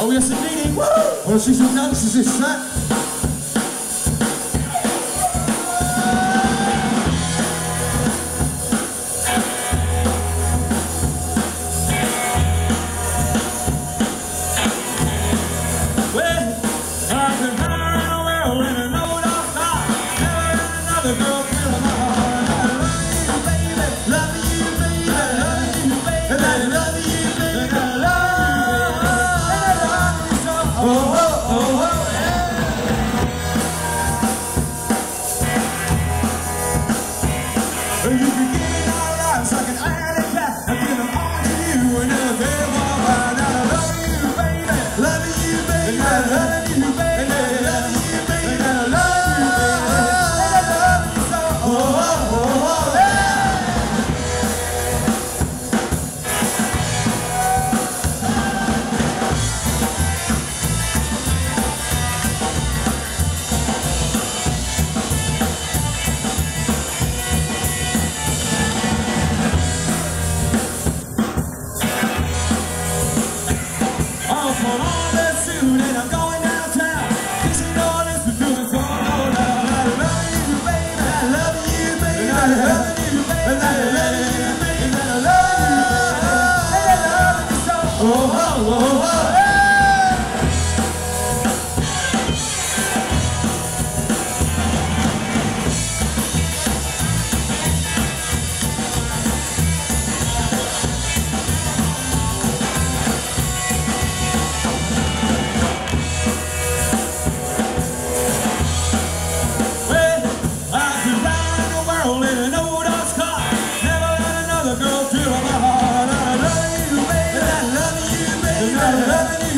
Oh yes indeed. Woo! Well, she's some dances this set. loving you, baby. I love you, baby. I love you, oh, oh, oh. Baby.